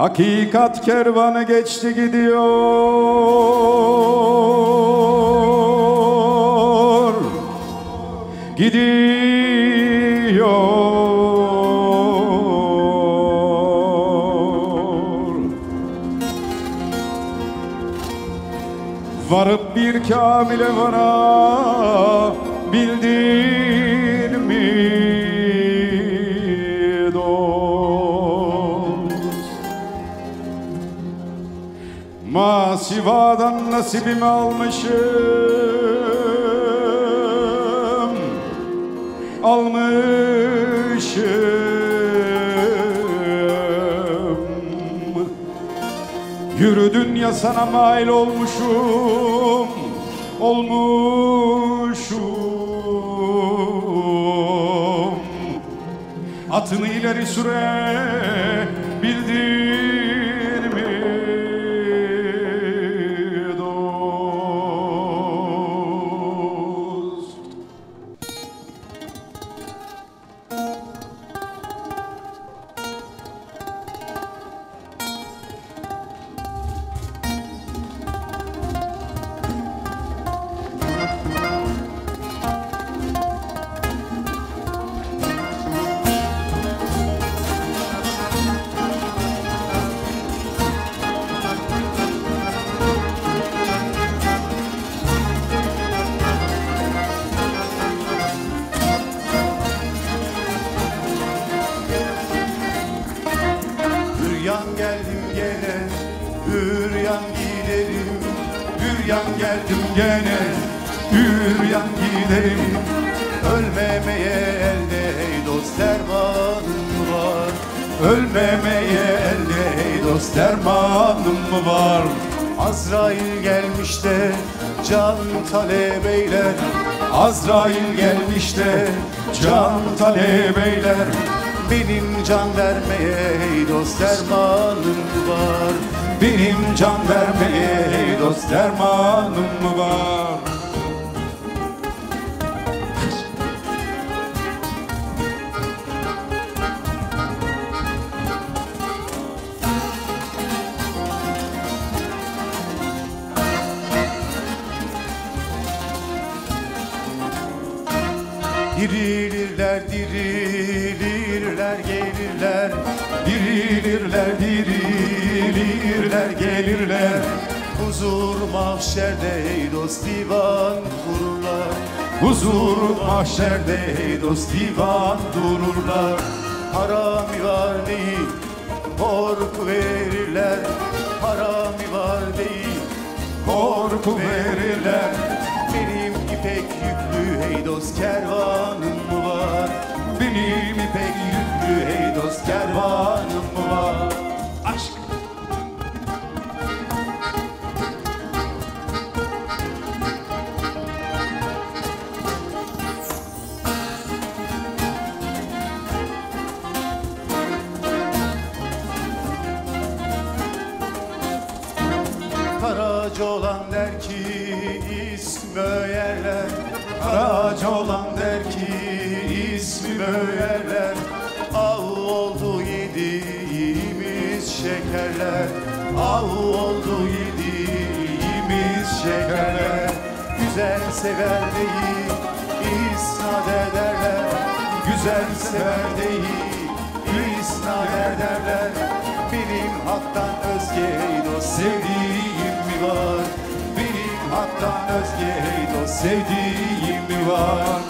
Hakikat kervanı geçti gidiyor. Gidiyor. Varıp bir kamile vara bildin mi Masivadan nasibimi almışım. Almışım. Yürüdün ya sana mail olmuşum. Olmuşum. Atını ileri süre Bildir gene, hüryan giderim Hüryan geldim gene, hüryan giderim Ölmemeye elde ey dost dermanım var? Ölmemeye elde ey dost dermanım var? Azrail gelmiş de can talep eyler. Azrail gelmiş de can talep eyler benim can vermeye ey dost dermanım var? Benim can vermeye ey dost dermanım var? Dirilirler dirilirler gelirler Dirilirler dirilirler gelirler. Huzur mahşerde ey dost divan kururlar Huzur mahşerde ey dost divan dururlar. Harami var değil korku verirler. Harami var değil Korku verirler Benim ipek yüklü hey dost kervanım var? Benim ipek yüklü ey dost kervanım var? Aşk. Karaca olan der ki ismi öğerler Karaca olan der ki ismi öğerler Av oldu yediğimiz şekerler. Av oldu yediğimiz şekerler. Güzel sever değil isnat ederler. Güzel sever değil isnat ederler. Benim haktan özge ey dost sevdiğim haktan özge ey dost sevdiğim mi var